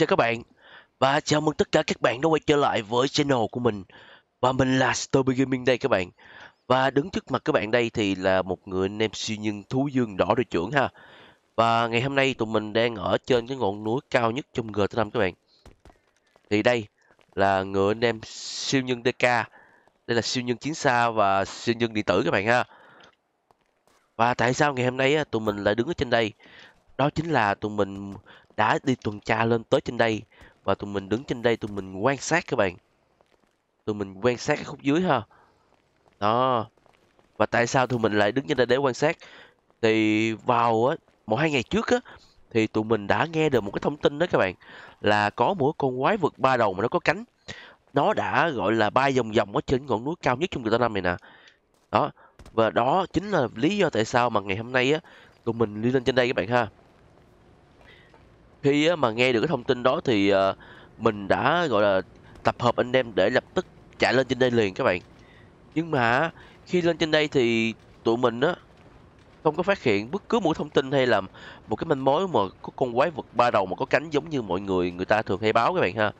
chào các bạn. Và chào mừng tất cả các bạn đã quay trở lại với channel của mình. Và mình là Stoby Gaming đây các bạn. Và đứng trước mặt các bạn đây thì là một người anh em siêu nhân thú dương đỏ đội trưởng ha. Và ngày hôm nay tụi mình đang ở trên cái ngọn núi cao nhất trong GT5 các bạn. Thì đây là người anh em siêu nhân DK đây là siêu nhân chiến xa và siêu nhân điện tử các bạn ha. Và tại sao ngày hôm nay tụi mình lại đứng ở trên đây? Đó chính là tụi mình đã đi tuần tra lên tới trên đây. Và tụi mình đứng trên đây, tụi mình quan sát các bạn. Tụi mình quan sát cái khúc dưới ha. Đó. Và tại sao tụi mình lại đứng trên đây để quan sát? Thì vào á, một hai ngày trước á, thì tụi mình đã nghe được một cái thông tin đó các bạn, là có một con quái vật ba đầu mà nó có cánh. Nó đã, gọi là, bay vòng vòng ở trên ngọn núi cao nhất trong người ta năm này nè. Đó. Và đó chính là lý do tại sao mà ngày hôm nay á, tụi mình đi lên trên đây các bạn ha khi á, mà nghe được cái thông tin đó thì ờ, mình đã gọi là tập hợp anh em để lập tức chạy lên trên đây liền các bạn. Nhưng mà khi lên trên đây thì tụi mình á không có phát hiện bất cứ một thông tin hay là một cái manh mối mà có con quái vật ba đầu mà có cánh giống như mọi người người ta thường hay báo các bạn ha.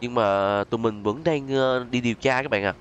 Nhưng mà tụi mình vẫn đang ờ, đi điều tra các bạn à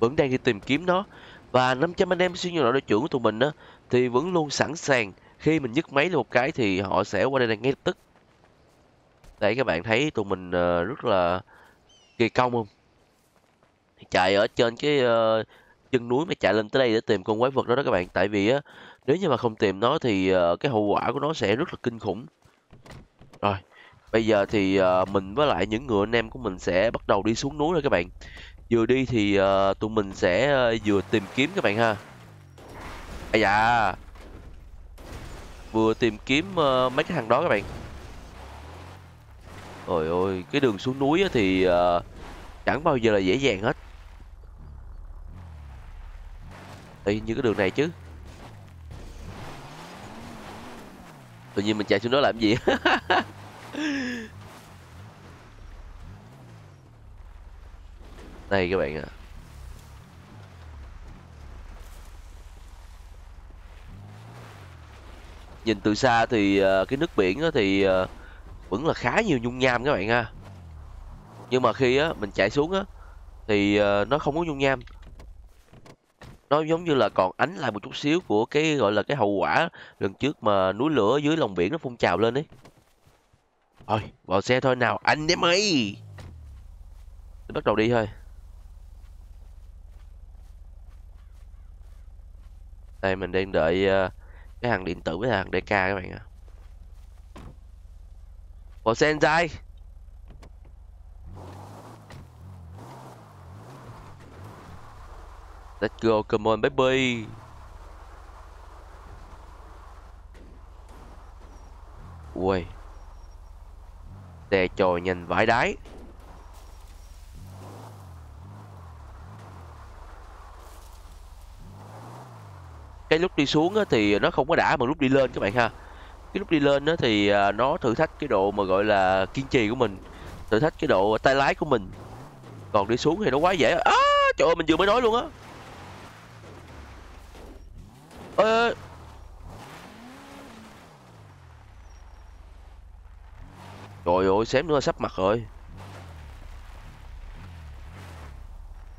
vẫn đang đi tìm kiếm nó. Và 500 anh em siêu nhân đội trưởng của tụi mình á thì vẫn luôn sẵn sàng. Khi mình nhấc máy lên một cái thì họ sẽ qua đây ngay lập tức. Đấy các bạn thấy tụi mình ờ, rất là kỳ công không chạy ở trên cái uh, chân núi mà chạy lên tới đây để tìm con quái vật đó đó các bạn. Tại vì á nếu như mà không tìm nó thì uh, cái hậu quả của nó sẽ rất là kinh khủng. Rồi bây giờ thì uh, mình với lại những người anh em của mình sẽ bắt đầu đi xuống núi rồi các bạn. Vừa đi thì uh, tụi mình sẽ uh, vừa tìm kiếm các bạn ha à dạ vừa tìm kiếm uh, mấy cái thằng đó các bạn. Ôi ôi cái đường xuống núi thì uh, chẳng bao giờ là dễ dàng hết. Y như cái đường này chứ. Tự nhiên mình chạy xuống đó làm gì? Đây các bạn ạ. à. Nhìn từ xa thì uh, cái nước biển thì uh, vẫn là khá nhiều nhung nham các bạn ha. Nhưng mà khi á mình chạy xuống á thì uh, nó không có nhung nham. Nó giống như là còn ánh lại một chút xíu của cái gọi là cái hậu quả lần trước mà núi lửa dưới lòng biển nó phun trào lên ấy. Thôi vào xe thôi nào anh em ơi bắt đầu đi thôi. Đây mình đang đợi uh, cái hàng điện tử với hàng DK các bạn ạ. Bộ xe anh Let's go, come on baby. Ui. Xe trồi nhìn vãi đáy cái lúc đi xuống á, thì nó không có đã bằng lúc đi lên các bạn ha. Cái lúc đi lên á, thì à, nó thử thách cái độ mà gọi là kiên trì của mình thử thách cái độ tay lái của mình. Còn đi xuống thì nó quá dễ. Á trời ơi mình vừa mới nói luôn á. Ơ trời ơi xém nữa sắp mặt rồi.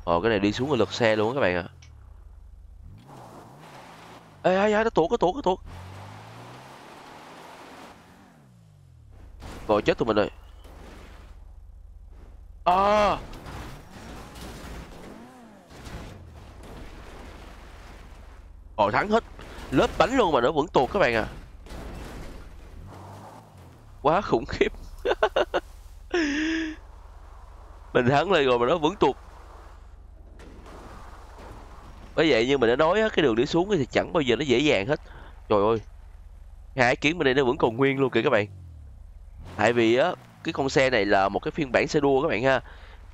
Ờ cái này đi xuống là lượt xe luôn các bạn ạ. à ê ai ai nó tuột nó tuột nó tuột. Rồi, chết tụi mình rồi. À. Rồi thắng hết. Lớp bánh luôn mà nó vẫn tuột các bạn à. Quá khủng khiếp. Mình thắng lên rồi mà nó vẫn tuột bởi vậy như mình đã nói á cái đường đi xuống thì chẳng bao giờ nó dễ dàng hết. Trời ơi hai kiến bên đây nó vẫn còn nguyên luôn kìa các bạn. Tại vì á cái con xe này là một cái phiên bản xe đua các bạn ha.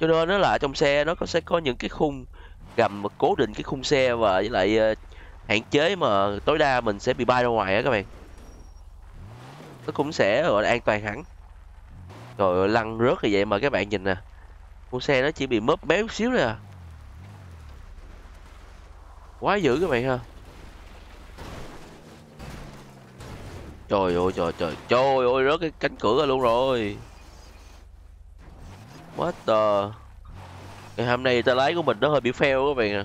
Cho nên nó là trong xe nó có sẽ có những cái khung gầm mà cố định cái khung xe và với lại uh, hạn chế mà tối đa mình sẽ bị bay ra ngoài á các bạn. Nó cũng sẽ gọi là an toàn hẳn. Rồi lăn rớt như vậy mà các bạn nhìn nè. Con xe nó chỉ bị mớp méo xíu thôi à quá dữ các bạn ha. Trời ơi, trời trời. Trời ơi, rớt cái cánh cửa luôn rồi. What the? Ngày hôm nay ta lái của mình nó hơi bị fail các bạn à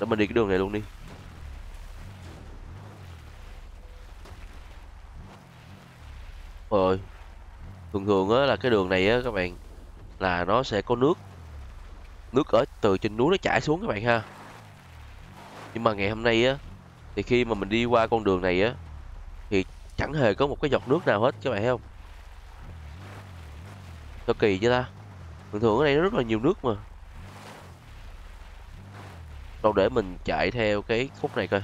Để mình đi cái đường này luôn đi. Rồi Thường thường á là cái đường này á các bạn, Là nó sẽ có nước. Nước ở, từ trên núi nó chảy xuống các bạn ha. Nhưng mà ngày hôm nay á, Thì khi mà mình đi qua con đường này á, Thì chẳng hề có một cái giọt nước nào hết các bạn thấy không? Sao kỳ chứ ta? Thường thường ở đây nó rất là nhiều nước mà. Đâu để mình chạy theo cái khúc này coi.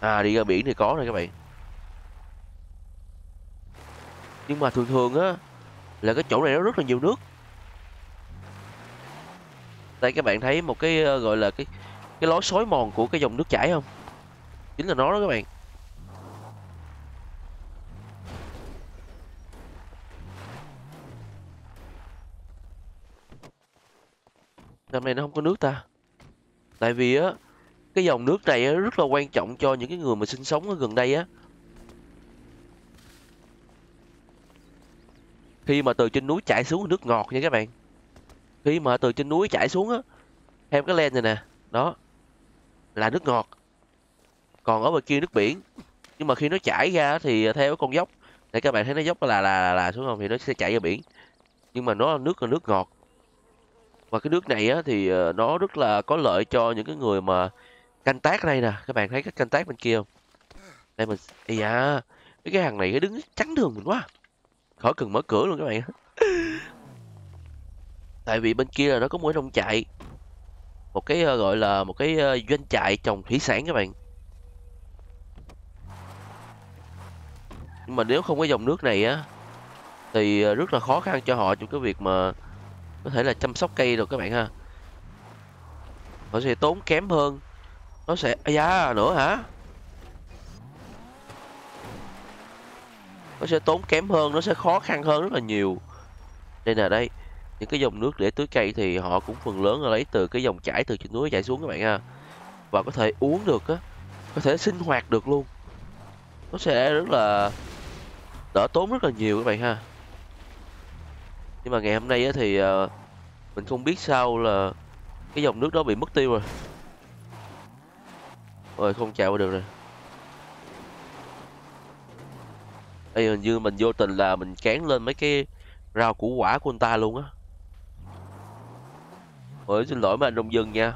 À đi ra biển thì có rồi các bạn. Nhưng mà thường thường á, Là cái chỗ này nó rất là nhiều nước tay các bạn thấy một cái ờ, gọi là cái cái lối xói mòn của cái dòng nước chảy không? Chính là nó đó các bạn. Năm này nó không có nước ta. Tại vì á cái dòng nước này á, rất là quan trọng cho những cái người mà sinh sống ở gần đây á. Khi mà từ trên núi chảy xuống nước ngọt nha các bạn khi mà từ trên núi chảy xuống á theo cái len này nè đó là nước ngọt. Còn ở bên kia nước biển. Nhưng mà khi nó chảy ra thì theo con dốc để các bạn thấy nó dốc là là là, là xuống không thì nó sẽ chảy ra biển. Nhưng mà nó nước là nước ngọt. Và cái nước này á thì ờ, nó rất là có lợi cho những cái người mà canh tác ở đây nè. Các bạn thấy cái canh tác bên kia không? Đây mình ây da cái cái hàng này cái đứng chắn đường mình quá. Khỏi cần mở cửa luôn các bạn tại vì bên kia là nó có một cái nông trại. Một cái uh, gọi là một cái uh, doanh trại trồng thủy sản các bạn. Nhưng mà nếu không có dòng nước này á thì ờ, rất là khó khăn cho họ trong cái việc mà có thể là chăm sóc cây rồi các bạn ha. Họ sẽ tốn kém hơn. Nó sẽ ây da nữa hả? Nó sẽ tốn kém hơn nó sẽ khó khăn hơn rất là nhiều. Đây là đây những cái dòng nước để tưới cây thì họ cũng phần lớn là lấy từ cái dòng chảy từ trên núi chảy xuống các bạn ha. Và có thể uống được á, có thể sinh hoạt được luôn. Nó sẽ rất là đỡ tốn rất là nhiều các bạn ha. Nhưng mà ngày hôm nay á thì ờ, mình không biết sao là cái dòng nước đó bị mất tiêu rồi. Rồi không chạy qua được rồi. Đây hình như mình vô tình là mình cán lên mấy cái rau củ quả của anh ta luôn á ủa, xin lỗi mấy anh nông dân nha.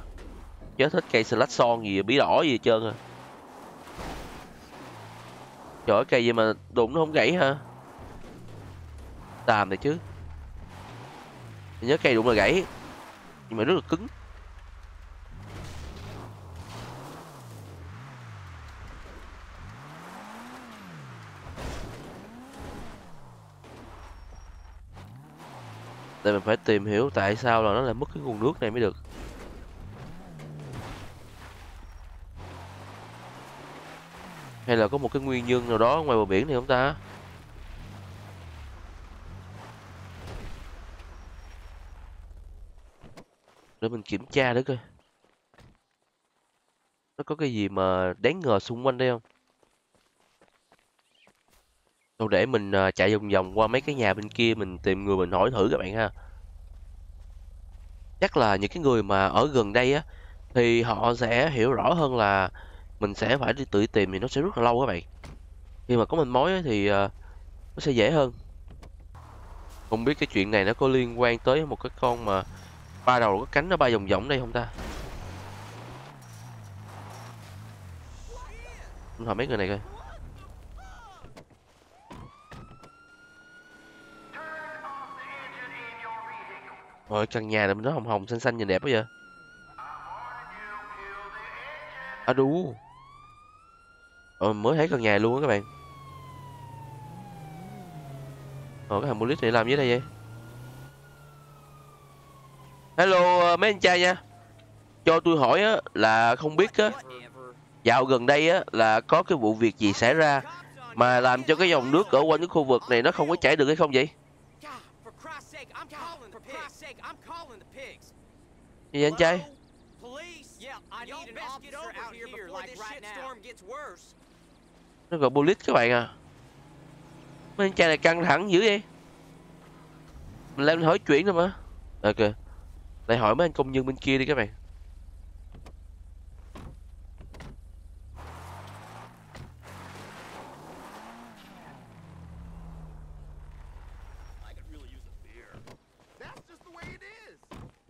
Chớ thích cây slash son gì, bí đỏ gì hết trơn à. Trời ơi, cây gì mà đụng nó không gãy ha tàm này chứ. Mình nhớ cây đụng là gãy, nhưng mà rất là cứng. Tại mình phải tìm hiểu tại sao là nó lại mất cái nguồn nước này mới được. Hay là có một cái nguyên nhân nào đó ngoài bờ biển này không ta? Để mình kiểm tra nữa coi. Nó có cái gì mà đáng ngờ xung quanh đây không? Đâu để mình à, chạy vòng vòng qua mấy cái nhà bên kia mình tìm người mình hỏi thử các bạn ha. Chắc là những cái người mà ở gần đây á thì họ sẽ hiểu rõ hơn là mình sẽ phải đi tự tìm thì nó sẽ rất là lâu các bạn. Khi mà có mình mối á, thì à, nó sẽ dễ hơn. Không biết cái chuyện này nó có liên quan tới một cái con mà ba đầu có cánh nó bay vòng vòng đây không ta? Mình hỏi mấy người này coi. Rồi căn nhà này nó hồng hồng xanh xanh nhìn đẹp quá vậy. À đu. Ờ, mới thấy căn nhà luôn á các bạn. Ờ cái thằng lít này làm gì đây vậy? Hello ờ, mấy anh trai nha. Cho tôi hỏi á là không biết á dạo gần đây á là có cái vụ việc gì xảy ra mà làm cho cái dòng nước ở quanh cái khu vực này nó không có chảy được hay không vậy? Gì anh trai nó gọi bullet các bạn à. Mấy anh trai này căng thẳng dữ vậy? Mình lên hỏi chuyện thôi mà. Ok. Lại hỏi mấy anh công nhân bên kia đi các bạn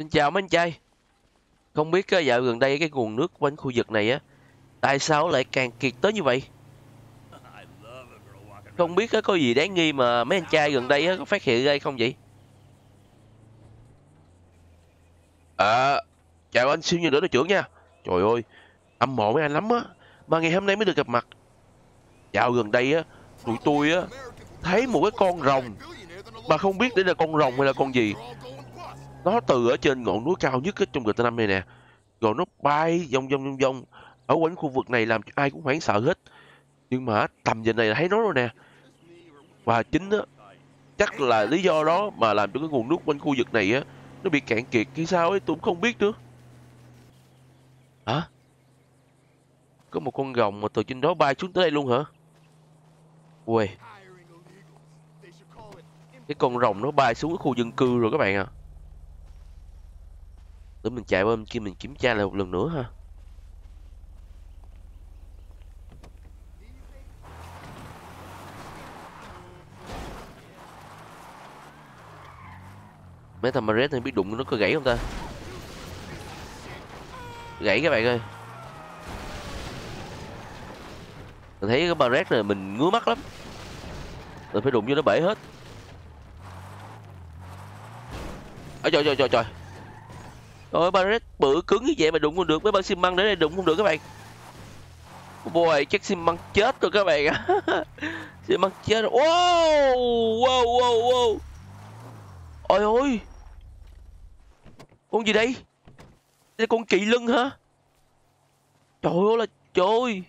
Xin chào mấy anh trai Không biết dạo gần đây cái nguồn nước quanh khu vực này á, Tại sao lại càng kiệt tới như vậy? Không biết có gì đáng nghi mà mấy anh trai gần đây có phát hiện ra không vậy? À Chào anh siêu như đỡ đội trưởng nha. Trời ơi, Âm mộ mấy anh lắm á, Mà ngày hôm nay mới được gặp mặt. Dạo gần đây á, Tụi tôi á, Thấy một cái con rồng, Mà không biết đây là con rồng hay là con gì nó từ ở trên ngọn núi cao nhất trong GTA Nam này nè. Rồi nó bay vòng vòng vòng vòng. Ở quanh khu vực này làm cho ai cũng hoảng sợ hết. Nhưng mà tầm giờ này là thấy nó rồi nè. Và chính á, chắc là lý do đó mà làm cho cái nguồn nước quanh khu vực này á, nó bị cạn kiệt hay sao ấy, tôi cũng không biết nữa. Hả? Có một con rồng mà từ trên đó bay xuống tới đây luôn hả? Ui cái con rồng nó bay xuống cái khu dân cư rồi các bạn à để mình chạy qua bên kia mình kiểm tra lại một lần nữa ha. Mấy thằng Maret này biết đụng nó có gãy không ta? Gãy các bạn ơi. Mình thấy cái Barret này mình ngứa mắt lắm. Mình phải đụng vô nó bể hết. Ở trời trời trời trời rồi Barret bự cứng như vậy mà đụng không được với băng xi măng để đụng không được các bạn. Boy, chắc xi măng chết rồi các bạn. Ạ xi măng chết rồi. Wow wow wow wow. Ôi ôi. Con gì đây? Đây là con kỳ lân hả? Trời ơi là trời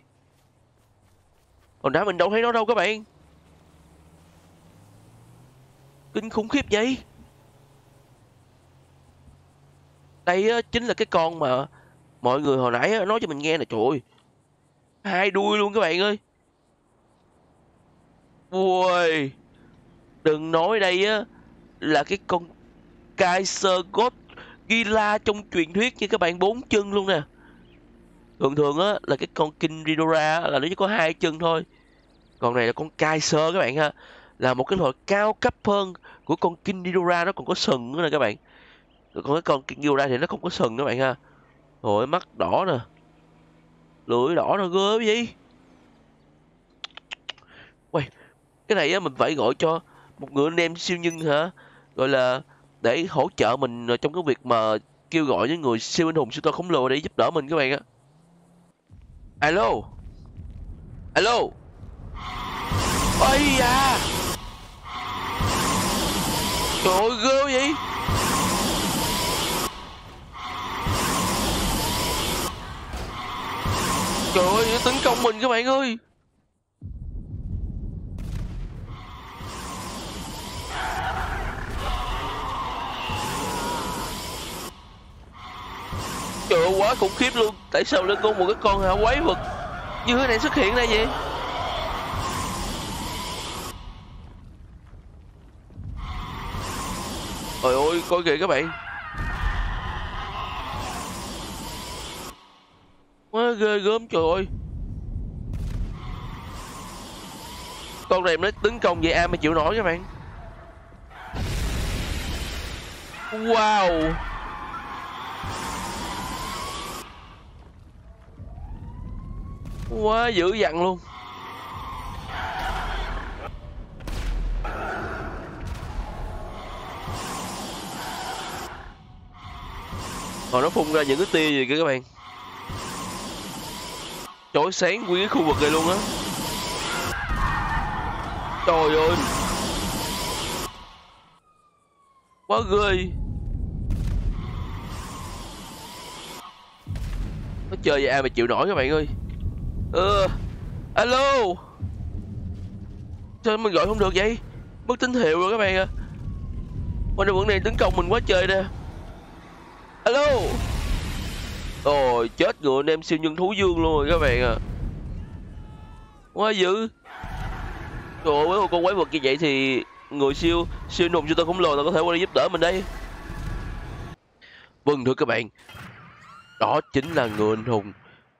còn đã mình đâu thấy nó đâu các bạn. Kinh khủng khiếp vậy. Đây á, chính là cái con mà mọi người hồi nãy nói cho mình nghe là trời ơi. Hai đuôi luôn các bạn ơi. Ui đừng nói đây á là cái con Kaiser God Gila trong truyền thuyết như các bạn bốn chân luôn nè. Thường thường á là cái con King Ghidorah là nó chỉ có hai chân thôi. Còn này là con Kaiser các bạn ha. Là một cái loại cao cấp hơn của con King Ghidorah nó còn có sừng nữa nè các bạn còn cái con kia ra thì nó không có sừng các bạn ha. Rồi mắt đỏ nè. Lưỡi đỏ nè gớ gì quay cái này á, mình phải gọi cho một người anh em siêu nhân hả? Gọi là để hỗ trợ mình trong cái việc mà kêu gọi những người siêu anh hùng, siêu to khổng lồ để giúp đỡ mình các bạn á. Alo? Alo? Ây da! Trời ơi, ghê vậy. Trời ơi, nó tấn công mình các bạn ơi. Trời ơi, quá khủng khiếp luôn. Tại sao lên con một cái con hả? Quái vật. Như thế này xuất hiện đây vậy? Trời ơi, coi kìa các bạn. Quá ghê gớm, trời ơi. Con này nó tấn công vậy, ai mà chịu nổi các bạn? Wow. Quá dữ dằn luôn. Còn nó phun ra những cái tia gì kìa các bạn? Chói sáng nguyên cái khu vực này luôn á. Trời ơi. Quá ghê. Nó chơi vậy ai mà chịu nổi các bạn ơi. Ờ. Alo. Sao mình gọi không được vậy? Mất tín hiệu rồi các bạn à quanh đây vẫn này tấn công mình quá trời nè. Alo. Rồi chết người anh em siêu nhân thú dương luôn rồi các bạn à. Quá dữ. Trời ơi với một con quái vật như vậy thì Người siêu siêu nùng cho tôi khổng lồ là có thể qua đây giúp đỡ mình đây. Vâng thưa các bạn. Đó chính là người anh hùng.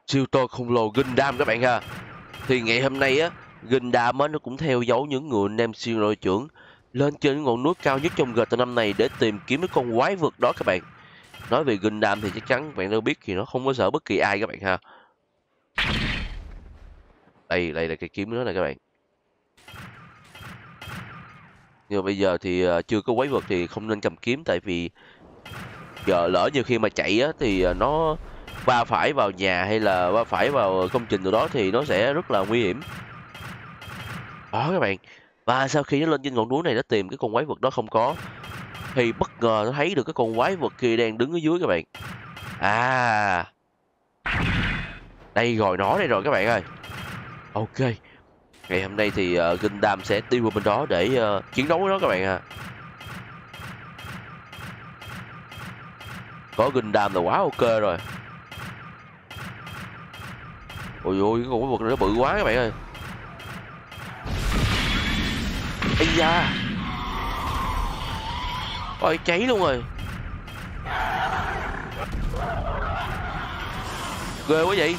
Siêu to khổng lồ Gundam các bạn ha Thì ngày hôm nay á, Gundam á, nó cũng theo dấu những người anh em siêu đội trưởng Lên trên ngọn núi cao nhất trong GTA năm này Để tìm kiếm cái con quái vật đó các bạn nói về Gundam thì chắc chắn các bạn đâu biết thì nó không có sợ bất kỳ ai các bạn ha. Đây đây là cái kiếm nữa nè các bạn. Nhưng mà bây giờ thì ờ, chưa có quái vật thì không nên cầm kiếm, tại vì giờ lỡ như khi mà chạy á thì ờ, nó va phải vào nhà hay là va phải vào công trình nào đó thì nó sẽ rất là nguy hiểm. Đó các bạn. Và sau khi nó lên trên ngọn núi này nó tìm cái con quái vật đó không có thì bất ngờ nó thấy được cái con quái vật kia đang đứng ở dưới các bạn. À. Đây rồi nó đây rồi các bạn ơi. Ok. Ngày hôm nay thì uh, Gundam sẽ đi vào bên đó để uh, chiến đấu với nó các bạn à có Gundam là quá ok rồi. Ôi ôi cái con quái vật này nó bự quá các bạn ơi. Ây da. Ôi cháy luôn rồi. Ghê quá vậy.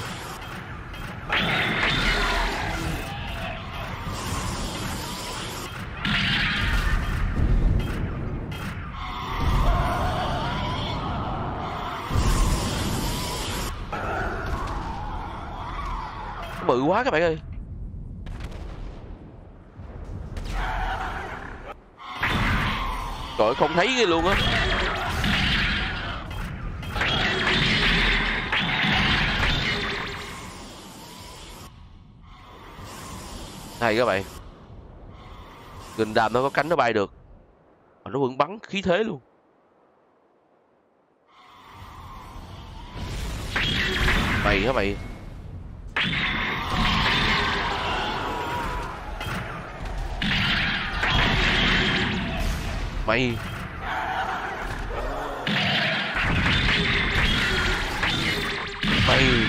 Bự quá các bạn ơi. Trời không thấy cái luôn á. Hay các bạn. Gừng đàm nó có cánh nó bay được. Mà nó vẫn bắn khí thế luôn. Mày hả mày? Mày mày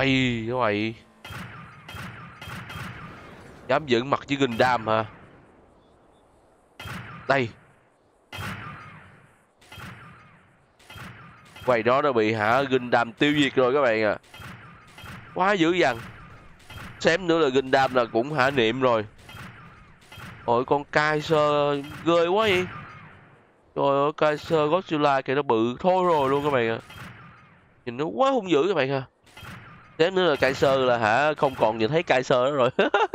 Mày các mày. Dám dựng mặt với đam hả? Đây. Quầy đó đã bị hả gừng đam tiêu diệt rồi các bạn à Quá dữ dằn. Xém nữa là gừng đam là cũng hạ niệm rồi. Ôi, con Kaiser ghê quá vậy. Trời ơi, Kaiser Godzilla kìa, nó bự thôi rồi luôn các bạn à Nhìn nó quá hung dữ các bạn à Thế nữa là Kaiser là hả? Không còn nhìn thấy Kaiser nữa rồi.